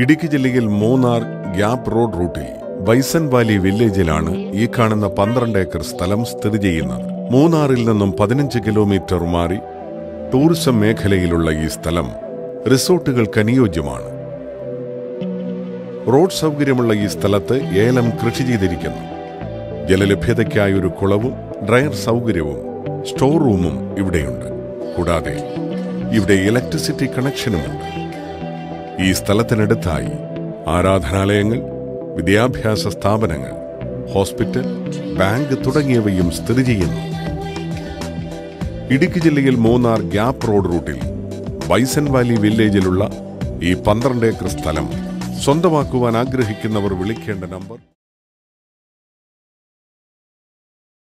ഇടുക്കി ജില്ലയിൽ Munnar gap road റൂട്ടിൽ bison valley വില്ലേജിലാണ് ഈ കാണുന്ന പന്ത്രണ്ട് ഏക്കർ സ്ഥലം സ്ഥിതി ചെയ്യുന്നത്. മൂന്നാറിൽ നിന്നും പതിനഞ്ച് കിലോമീറ്റർ മാറി ടൂറിസം മേഖലയിലുള്ള ഈ സ്ഥലം റിസോർട്ടുകൾക്ക് അനുയോജ്യമാണ്. റോഡ് സൗകര്യമുള്ള ഈ സ്ഥലത്ത് ഏലം കൃഷി ചെയ്തിരിക്കുന്നു. ജലലഭ്യതയ്ക്കായി ഒരു കുളവും ഡ്രയർ സൗകര്യവും സ്റ്റോർ റൂമും ഇവിടെയുണ്ട്. കൂടാതെ ഇവിടെ ഇലക്ട്രിസിറ്റി കണക്ഷനുമുണ്ട്. ഈ സ്ഥലത്തിനടുത്തായി ആരാധനാലയങ്ങൾ വിദ്യാഭ്യാസ സ്ഥാപനങ്ങൾ ഹോസ്പിറ്റൽ ബാങ്ക് തുടങ്ങിയവയും സ്ഥിതി ചെയ്യുന്നു. ഇടുക്കി ജില്ലയിൽ മൂന്നാർ ഗ്യാപ് റോഡ് റൂട്ടിൽ ബൈസൻ വാലി വില്ലേജിലുള്ള ഈ പന്ത്രണ്ട് ഏക്കർ സ്ഥലം സ്വന്തമാക്കുവാൻ ആഗ്രഹിക്കുന്നവർ വിളിക്കേണ്ട നമ്പർ